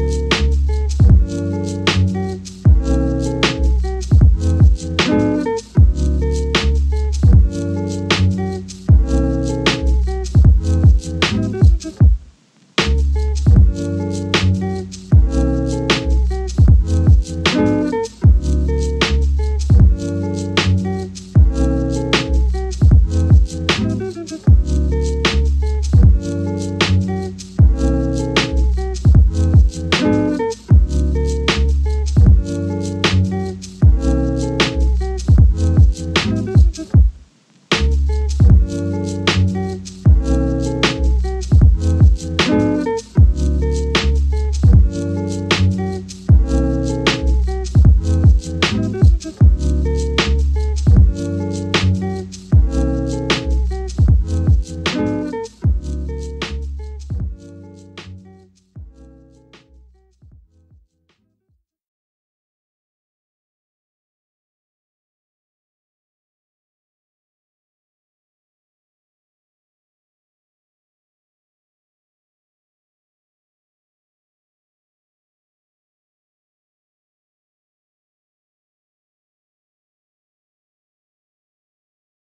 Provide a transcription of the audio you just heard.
you